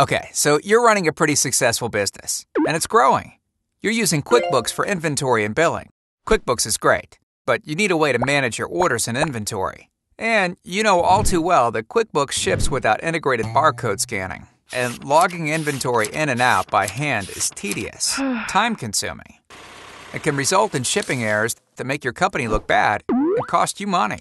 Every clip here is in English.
Okay, so you're running a pretty successful business, and it's growing. You're using QuickBooks for inventory and billing. QuickBooks is great, but you need a way to manage your orders and inventory. And you know all too well that QuickBooks ships without integrated barcode scanning, and logging inventory in and out by hand is tedious, time consuming. It can result in shipping errors that make your company look bad and cost you money.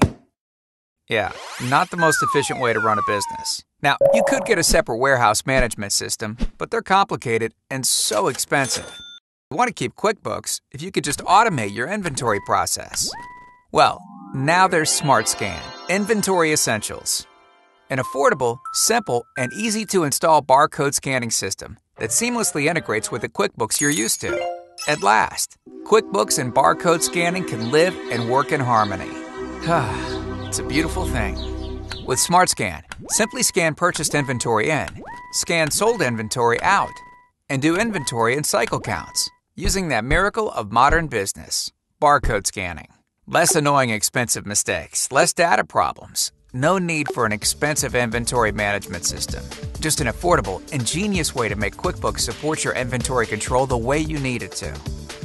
Yeah, not the most efficient way to run a business. Now, you could get a separate warehouse management system, but they're complicated and so expensive. You want to keep QuickBooks if you could just automate your inventory process. Well, now there's SmartScan, Inventory Essentials. An affordable, simple, and easy to install barcode scanning system that seamlessly integrates with the QuickBooks you're used to. At last, QuickBooks and barcode scanning can live and work in harmony. Ah, it's a beautiful thing. With SmartScan, simply scan purchased inventory in, scan sold inventory out, and do inventory and cycle counts using that miracle of modern business barcode scanning. Less annoying, expensive mistakes, less data problems. No need for an expensive inventory management system. Just an affordable, ingenious way to make QuickBooks support your inventory control the way you need it to.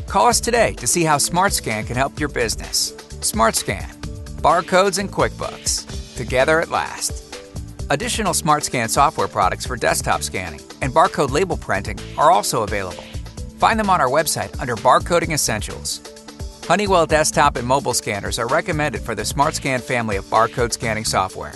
Call us today to see how SmartScan can help your business. SmartScan, barcodes and QuickBooks together at last. Additional SmartScan software products for desktop scanning and barcode label printing are also available. Find them on our website under Barcoding Essentials. Honeywell desktop and mobile scanners are recommended for the SmartScan family of barcode scanning software.